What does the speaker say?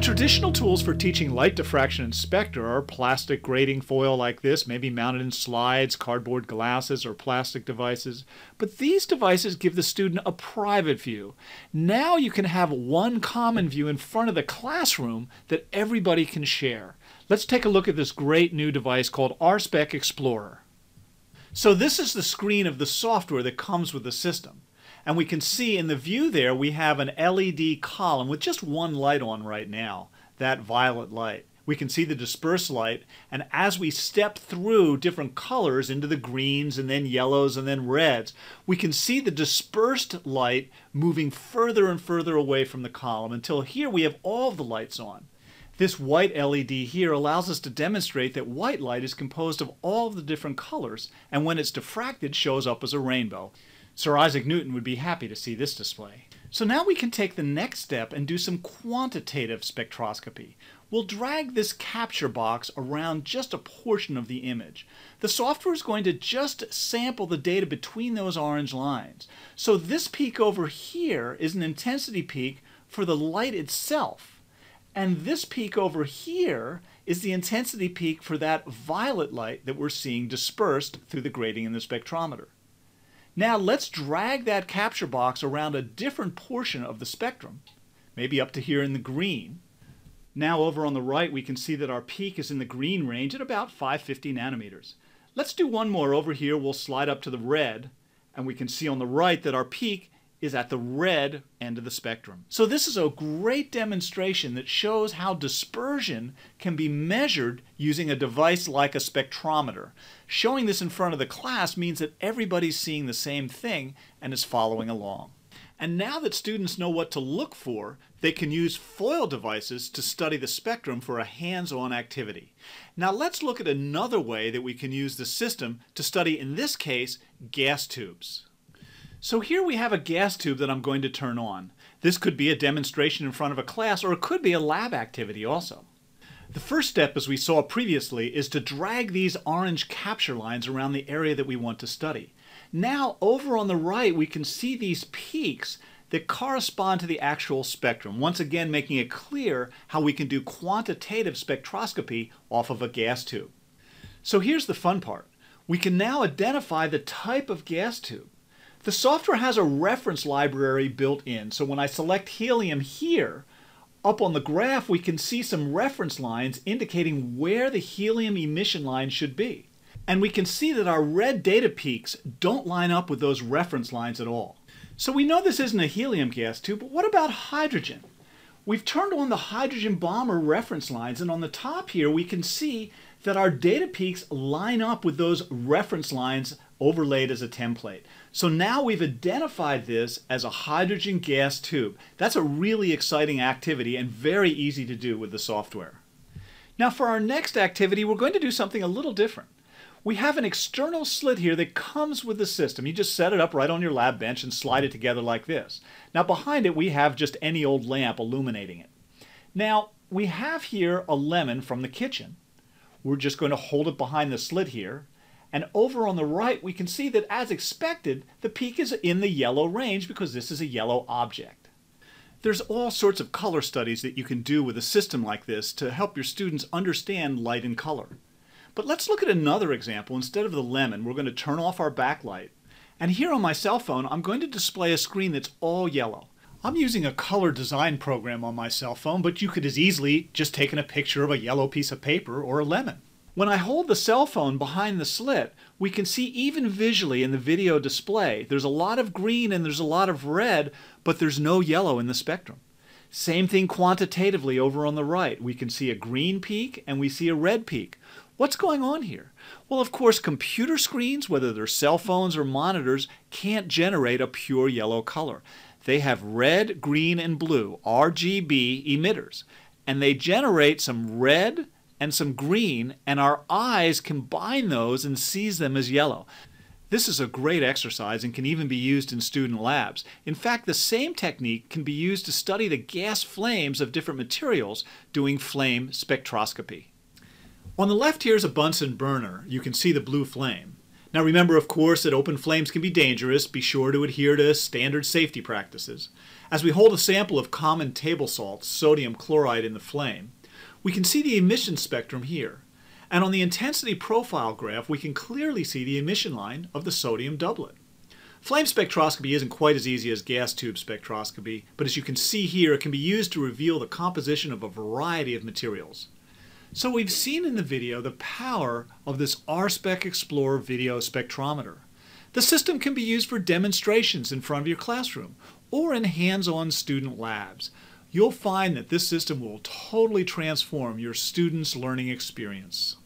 traditional tools for teaching light diffraction and Spectra are plastic grating foil like this, maybe mounted in slides, cardboard glasses, or plastic devices. But these devices give the student a private view. Now you can have one common view in front of the classroom that everybody can share. Let's take a look at this great new device called RSpec Explorer. So this is the screen of the software that comes with the system. And we can see in the view there we have an LED column with just one light on right now, that violet light. We can see the dispersed light, and as we step through different colors into the greens and then yellows and then reds, we can see the dispersed light moving further and further away from the column until here we have all the lights on. This white LED here allows us to demonstrate that white light is composed of all the different colors, and when it's diffracted shows up as a rainbow. Sir Isaac Newton would be happy to see this display. So now we can take the next step and do some quantitative spectroscopy. We'll drag this capture box around just a portion of the image. The software is going to just sample the data between those orange lines. So this peak over here is an intensity peak for the light itself. And this peak over here is the intensity peak for that violet light that we're seeing dispersed through the grating in the spectrometer. Now let's drag that capture box around a different portion of the spectrum, maybe up to here in the green. Now over on the right we can see that our peak is in the green range at about 550 nanometers. Let's do one more over here. We'll slide up to the red and we can see on the right that our peak is at the red end of the spectrum. So this is a great demonstration that shows how dispersion can be measured using a device like a spectrometer. Showing this in front of the class means that everybody's seeing the same thing and is following along. And now that students know what to look for, they can use foil devices to study the spectrum for a hands-on activity. Now let's look at another way that we can use the system to study, in this case, gas tubes. So here we have a gas tube that I'm going to turn on. This could be a demonstration in front of a class or it could be a lab activity also. The first step, as we saw previously, is to drag these orange capture lines around the area that we want to study. Now, over on the right, we can see these peaks that correspond to the actual spectrum, once again making it clear how we can do quantitative spectroscopy off of a gas tube. So here's the fun part. We can now identify the type of gas tube. The software has a reference library built in, so when I select helium here, up on the graph we can see some reference lines indicating where the helium emission line should be. And we can see that our red data peaks don't line up with those reference lines at all. So we know this isn't a helium gas tube, but what about hydrogen? We've turned on the hydrogen Balmer reference lines, and on the top here we can see that our data peaks line up with those reference lines overlaid as a template. So now we've identified this as a hydrogen gas tube. That's a really exciting activity and very easy to do with the software. Now for our next activity, we're going to do something a little different. We have an external slit here that comes with the system. You just set it up right on your lab bench and slide it together like this. Now behind it, we have just any old lamp illuminating it. Now, we have here a lemon from the kitchen. We're just going to hold it behind the slit here and over on the right, we can see that as expected, the peak is in the yellow range because this is a yellow object. There's all sorts of color studies that you can do with a system like this to help your students understand light and color. But let's look at another example. Instead of the lemon, we're going to turn off our backlight. And here on my cell phone, I'm going to display a screen that's all yellow. I'm using a color design program on my cell phone, but you could as easily just taken a picture of a yellow piece of paper or a lemon. When I hold the cell phone behind the slit, we can see even visually in the video display, there's a lot of green and there's a lot of red, but there's no yellow in the spectrum. Same thing quantitatively over on the right. We can see a green peak and we see a red peak. What's going on here? Well, of course, computer screens, whether they're cell phones or monitors, can't generate a pure yellow color. They have red, green, and blue, RGB emitters, and they generate some red, and some green, and our eyes combine those and sees them as yellow. This is a great exercise and can even be used in student labs. In fact, the same technique can be used to study the gas flames of different materials doing flame spectroscopy. On the left here is a Bunsen burner. You can see the blue flame. Now remember, of course, that open flames can be dangerous. Be sure to adhere to standard safety practices. As we hold a sample of common table salts, sodium chloride in the flame, we can see the emission spectrum here. And on the intensity profile graph, we can clearly see the emission line of the sodium doublet. Flame spectroscopy isn't quite as easy as gas tube spectroscopy, but as you can see here, it can be used to reveal the composition of a variety of materials. So we've seen in the video the power of this RSpec Explorer video spectrometer. The system can be used for demonstrations in front of your classroom or in hands-on student labs. You'll find that this system will totally transform your students' learning experience.